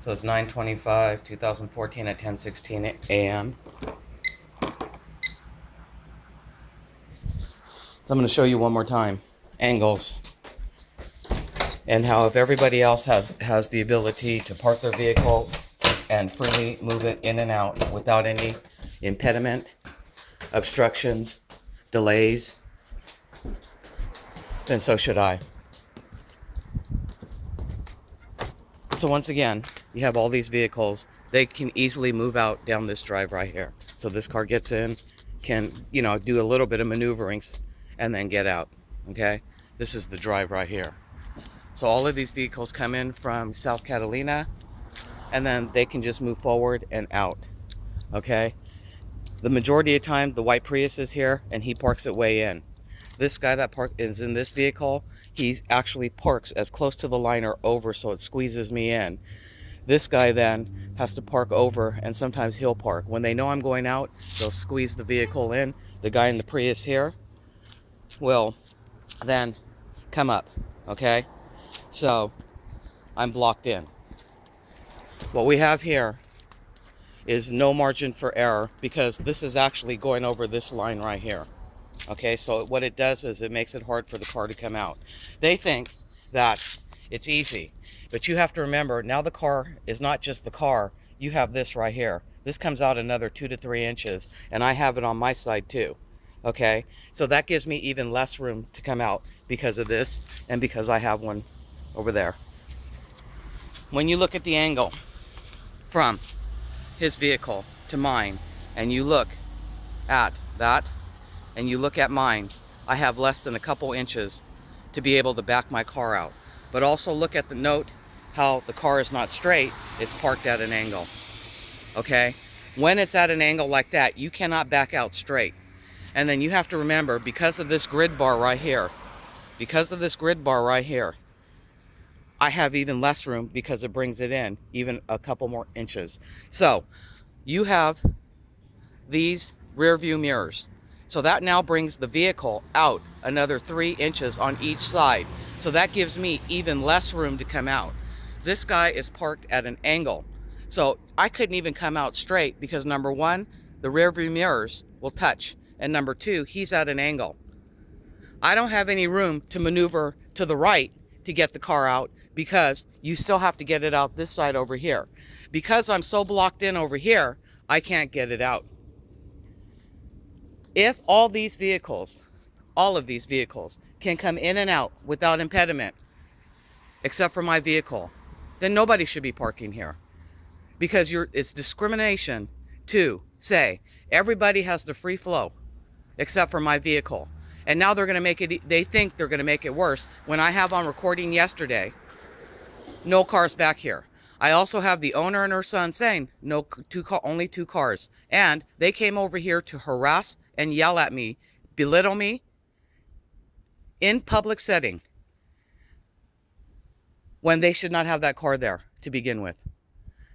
So it's 925, 2014 at 1016 a.m. So I'm going to show you one more time angles and how if everybody else has has the ability to park their vehicle and freely move it in and out without any impediment, obstructions, delays, then so should I. So once again, you have all these vehicles. They can easily move out down this drive right here. So this car gets in, can, you know, do a little bit of maneuverings and then get out, okay? This is the drive right here. So all of these vehicles come in from South Catalina and then they can just move forward and out, okay? The majority of time, the white Prius is here and he parks it way in. This guy that park is in this vehicle, he actually parks as close to the line or over so it squeezes me in. This guy then has to park over and sometimes he'll park. When they know I'm going out, they'll squeeze the vehicle in. The guy in the Prius here will then come up, okay? So I'm blocked in. What we have here is no margin for error because this is actually going over this line right here. Okay, so what it does is it makes it hard for the car to come out. They think that it's easy, but you have to remember now the car is not just the car. You have this right here. This comes out another two to three inches, and I have it on my side too. Okay, so that gives me even less room to come out because of this and because I have one over there. When you look at the angle from his vehicle to mine, and you look at that and you look at mine, I have less than a couple inches to be able to back my car out. But also look at the note how the car is not straight, it's parked at an angle. Okay? When it's at an angle like that, you cannot back out straight. And then you have to remember, because of this grid bar right here, because of this grid bar right here, I have even less room because it brings it in even a couple more inches. So you have these rear view mirrors. So that now brings the vehicle out another three inches on each side. So that gives me even less room to come out. This guy is parked at an angle. So I couldn't even come out straight because number one, the rear view mirrors will touch. And number two, he's at an angle. I don't have any room to maneuver to the right to get the car out because you still have to get it out this side over here. Because I'm so blocked in over here, I can't get it out. If all these vehicles, all of these vehicles, can come in and out without impediment, except for my vehicle, then nobody should be parking here. Because you're, it's discrimination to say everybody has the free flow except for my vehicle. And now they're going to make it, they think they're going to make it worse. When I have on recording yesterday, no cars back here. I also have the owner and her son saying no two car, only two cars. And they came over here to harass and yell at me, belittle me in public setting when they should not have that car there to begin with.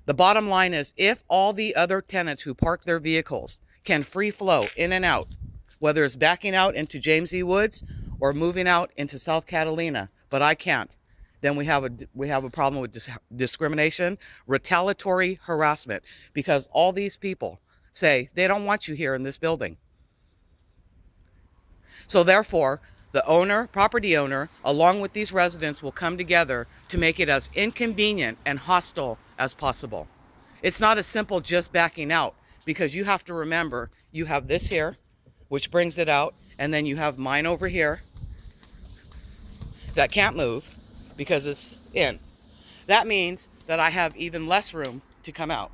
The bottom line is if all the other tenants who park their vehicles can free flow in and out, whether it's backing out into James E. Woods or moving out into South Catalina, but I can't, then we have a we have a problem with dis discrimination, retaliatory harassment because all these people say they don't want you here in this building. So therefore, the owner, property owner, along with these residents will come together to make it as inconvenient and hostile as possible. It's not as simple just backing out because you have to remember you have this here, which brings it out, and then you have mine over here that can't move because it's in. That means that I have even less room to come out.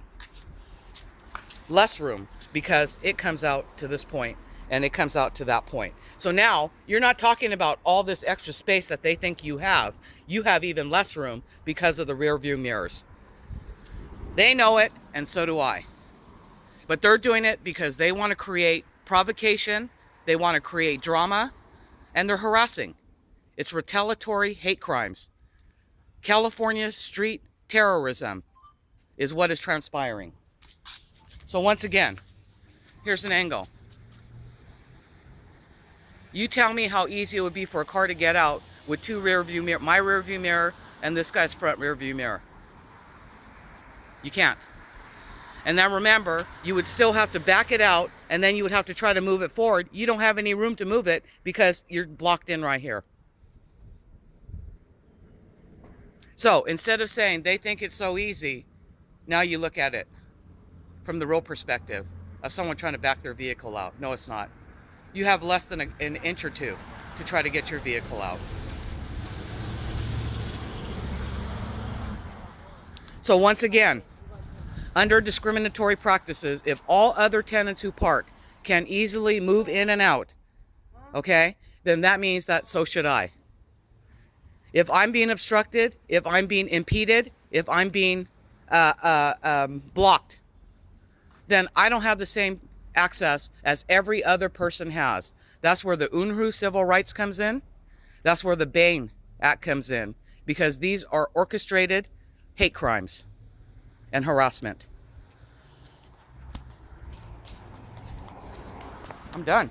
Less room because it comes out to this point and it comes out to that point. So now you're not talking about all this extra space that they think you have. You have even less room because of the rear view mirrors. They know it and so do I. But they're doing it because they want to create provocation, they want to create drama, and they're harassing. It's retaliatory hate crimes. California street terrorism is what is transpiring. So once again, here's an angle. You tell me how easy it would be for a car to get out with two rear view mirror, my rear view mirror and this guy's front rear view mirror. You can't. And then remember, you would still have to back it out and then you would have to try to move it forward. You don't have any room to move it because you're blocked in right here. So instead of saying they think it's so easy, now you look at it from the real perspective of someone trying to back their vehicle out. No, it's not. You have less than a, an inch or two to try to get your vehicle out. So once again, under discriminatory practices, if all other tenants who park can easily move in and out, okay, then that means that so should I. If I'm being obstructed, if I'm being impeded, if I'm being uh, uh, um, blocked, then I don't have the same access as every other person has. That's where the Unruh civil rights comes in. That's where the Bane Act comes in because these are orchestrated hate crimes and harassment. I'm done.